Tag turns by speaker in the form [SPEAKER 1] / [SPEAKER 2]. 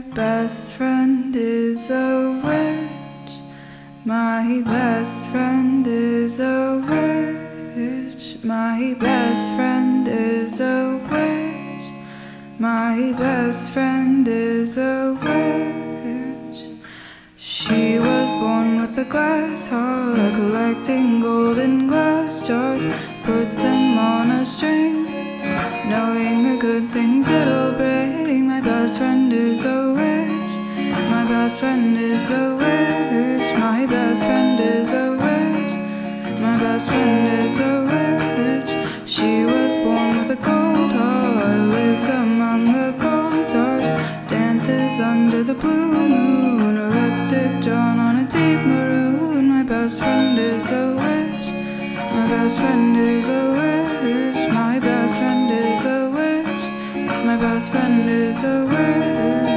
[SPEAKER 1] My best friend is a witch. My best friend is a witch. My best friend is a witch. My best friend is a witch. She was born with a glass heart, collecting golden glass jars, puts them on a string, knowing the good things it'll bring. My best friend is a witch. My best friend is a witch. My best friend is a witch. My best friend is a witch. She was born with a cold heart, lives among the gold stars, dances under the blue moon. Her lipstick drawn on a deep maroon. My best friend is a witch. My best friend is a witch. My best friend is a. My